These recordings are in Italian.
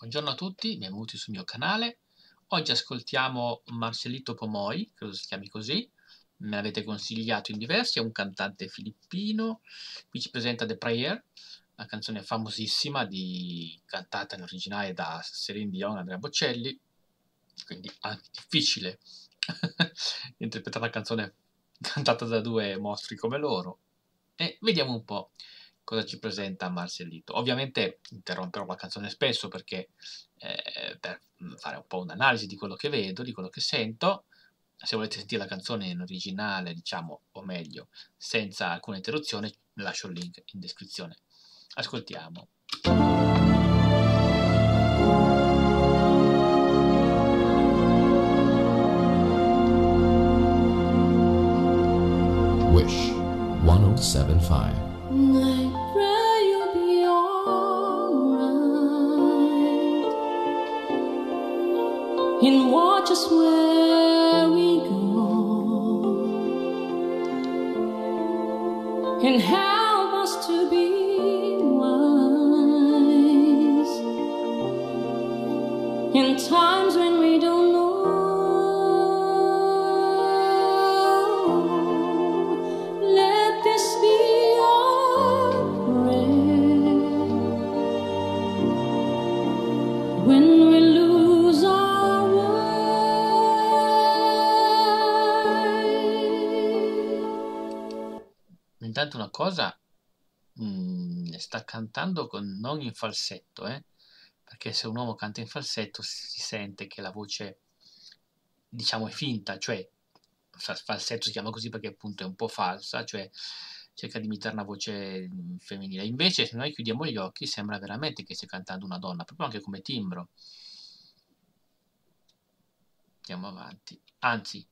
Buongiorno a tutti, benvenuti sul mio canale. Oggi ascoltiamo Marcellito Pomoi, credo si chiami così, me l'avete consigliato in diversi, è un cantante filippino, qui ci presenta The Prayer, una canzone famosissima di, cantata in originale da Celine Dion e Andrea Bocelli, quindi anche difficile interpretare una canzone cantata da due mostri come loro. E vediamo un po' cosa ci presenta Marcellito. Ovviamente interromperò la canzone spesso perché eh, per fare un po' un'analisi di quello che vedo, di quello che sento. Se volete sentire la canzone in originale, diciamo, o meglio, senza alcuna interruzione, lascio il link in descrizione. Ascoltiamo. Wish 1075 and watch us where we go. And help us to be Intanto una cosa, mm, sta cantando con, non in falsetto, eh? perché se un uomo canta in falsetto si, sente che la voce, diciamo, è finta, cioè fa- falsetto si chiama così perché appunto è un po' falsa, cioè cerca di imitare una voce mm, femminile. Invece se noi chiudiamo gli occhi sembra veramente che stia cantando una donna, proprio anche come timbro. Andiamo avanti. Anzi,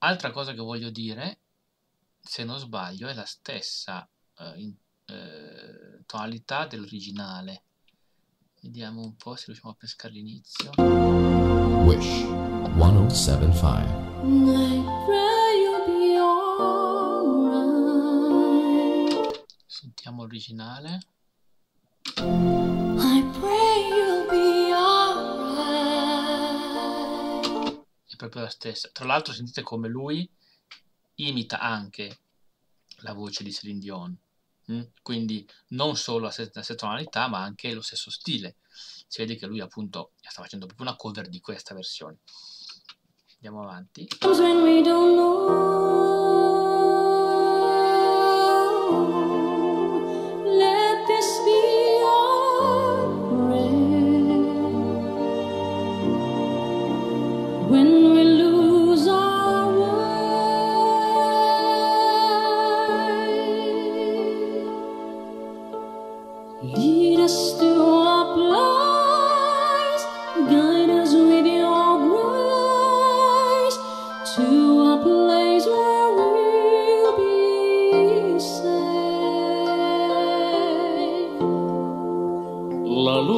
altra cosa che voglio dire, se non sbaglio, è la stessa eh, in- eh, tonalità dell'originale. Vediamo un po' se riusciamo a pescare l'inizio. Wish 1075 I pray you'll be alright. Sentiamo l'originale. I pray you'll be alright. È proprio la stessa. Tra l'altro sentite come lui imita anche la voce di Celine Dion. mm? Quindi non solo la stessa, la stessa tonalità, ma anche lo stesso stile. Si vede che lui appunto sta facendo proprio una cover di questa versione. Andiamo avanti. When we don't know.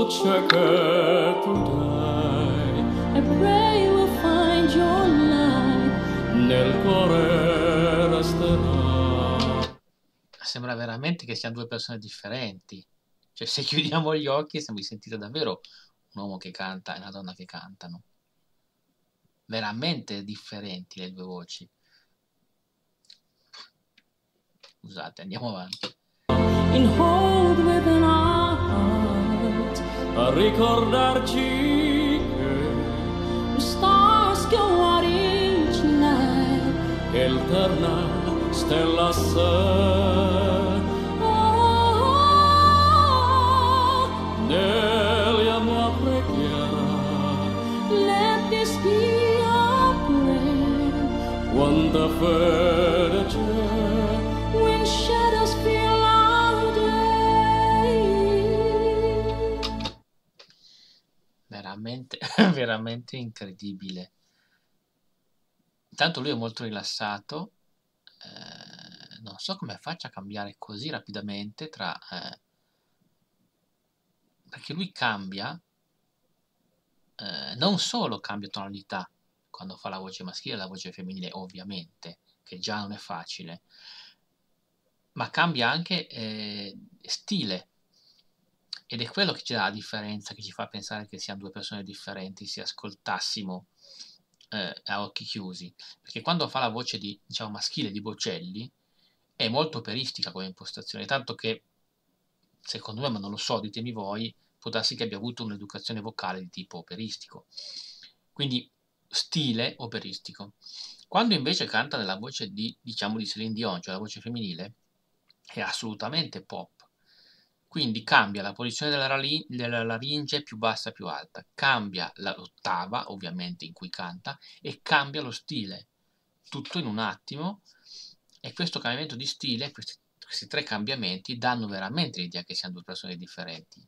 La luce che tu dai I pray we'll find your light. nel cuore resterà. Sembra veramente che siano due persone differenti. Cioè, se chiudiamo gli occhi, sembra di sentire davvero un uomo che canta e una donna che cantano. Veramente differenti le due voci. Scusate, andiamo avanti. And hold our hearts a ricordarci che sta schiavaricina e il terna stella sera Nella mia preghiera Let this be our prayer Wonderful veramente incredibile. Intanto lui è molto rilassato. eh, non so come faccia a cambiare così rapidamente tra... eh, perché lui cambia, eh, non solo cambia tonalità quando fa la voce maschile e la voce femminile, ovviamente, che già non è facile, ma cambia anche eh, stile. Ed è quello che ci dà la differenza, che ci fa pensare che siano due persone differenti se ascoltassimo eh, a occhi chiusi, perché quando fa la voce di, diciamo, maschile di Bocelli è molto operistica come impostazione, tanto che secondo me, ma non lo so, ditemi voi, può darsi che abbia avuto un'educazione vocale di tipo operistico. Quindi stile operistico. Quando invece canta nella voce di, diciamo, di Celine Dion, cioè la voce femminile, è assolutamente pop. Quindi cambia la posizione della, della laringe più bassa più alta, cambia l'ottava, ovviamente, in cui canta, e cambia lo stile. Tutto in un attimo. E questo cambiamento di stile, questi, questi tre cambiamenti, danno veramente l'idea che siano due persone differenti.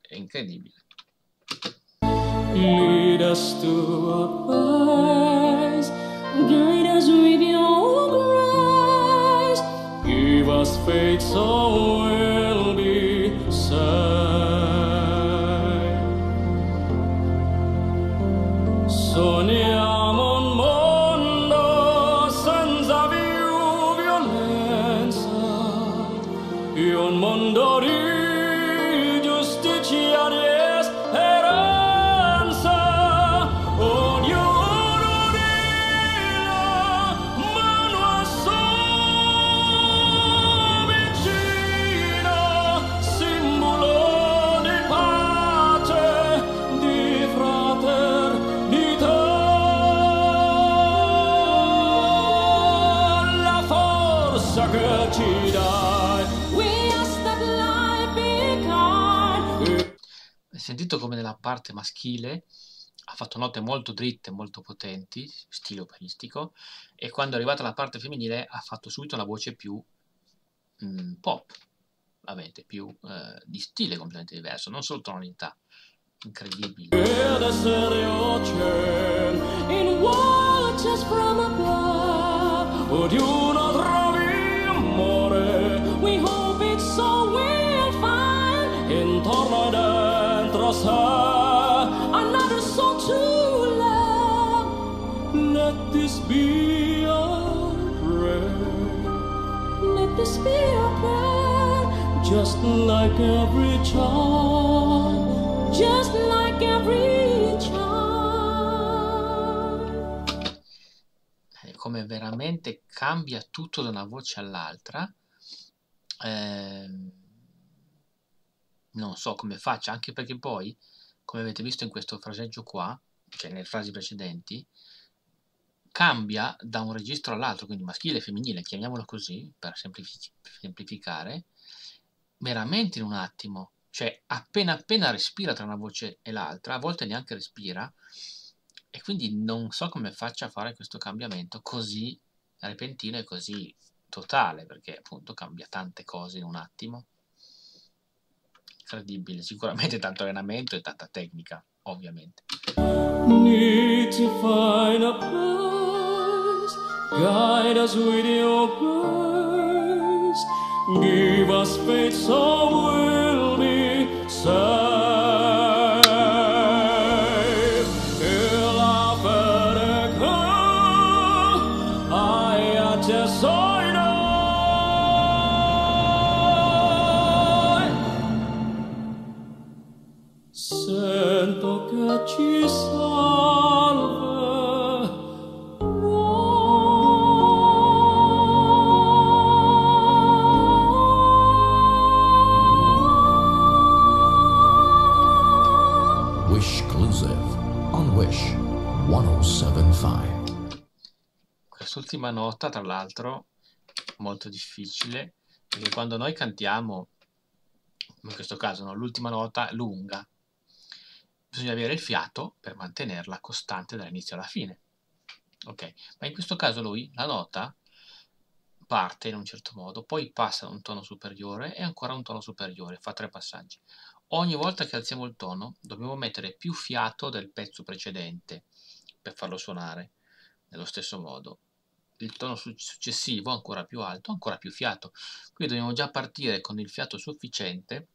È incredibile. Lead us to a place, Guide us with your grace. give us faith so sentito come nella parte maschile ha fatto note molto dritte, molto potenti, stile operistico, e quando è arrivata la parte femminile ha fatto subito una voce più mm, pop, avete più eh, di stile completamente diverso, non solo tonalità. Incredibile. Oceano In We hope it's so we'll find intorno dentro sé. another soul to love. Let this be our prayer, Let this be. Eh, come veramente cambia tutto da una voce all'altra. Ehm, non so come faccia, anche perché poi, come avete visto in questo fraseggio qua, cioè nelle frasi precedenti, cambia da un registro all'altro, quindi maschile e femminile, chiamiamolo così, per semplific- semplificare, veramente in un attimo. Cioè, appena appena respira tra una voce e l'altra, a volte neanche respira, e quindi non so come faccia a fare questo cambiamento così repentino e così totale, perché appunto cambia tante cose in un attimo. Incredibile, sicuramente tanto allenamento e tanta tecnica, ovviamente. Need to find a place, guide us with your grace, give us faith so we'll be. 1075. Quest'ultima nota, tra l'altro, molto difficile, perché quando noi cantiamo, in questo caso no, l'ultima nota lunga, bisogna avere il fiato per mantenerla costante dall'inizio alla fine. Ok, ma in questo caso lui, la nota, parte in un certo modo, poi passa a un tono superiore e ancora un tono superiore, fa tre passaggi. Ogni volta che alziamo il tono dobbiamo mettere più fiato del pezzo precedente per farlo suonare nello stesso modo. Il tono su- successivo, ancora più alto, ancora più fiato. Quindi dobbiamo già partire con il fiato sufficiente,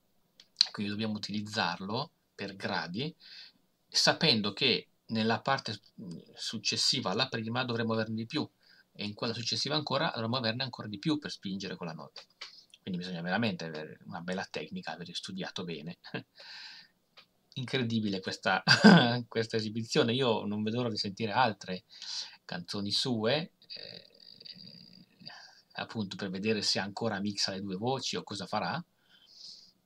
quindi dobbiamo utilizzarlo per gradi, sapendo che nella parte successiva alla prima dovremo averne di più e in quella successiva ancora dovremo averne ancora di più per spingere quella nota. quindi bisogna veramente avere una bella tecnica, aver studiato bene. Incredibile questa, questa esibizione, io non vedo l'ora di sentire altre canzoni sue, eh, appunto per vedere se ancora mixa le due voci o cosa farà.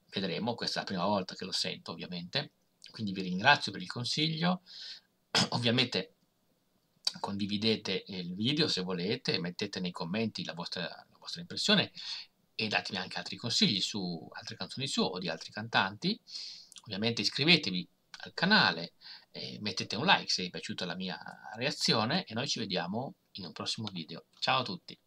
Vedremo, questa è la prima volta che lo sento ovviamente, quindi vi ringrazio per il consiglio. Ovviamente condividete il video se volete, mettete nei commenti la vostra, la vostra impressione e datemi anche altri consigli su altre canzoni sue o di altri cantanti. Ovviamente iscrivetevi al canale, mettete un like se vi è piaciuta la mia reazione e noi ci vediamo in un prossimo video. Ciao a tutti!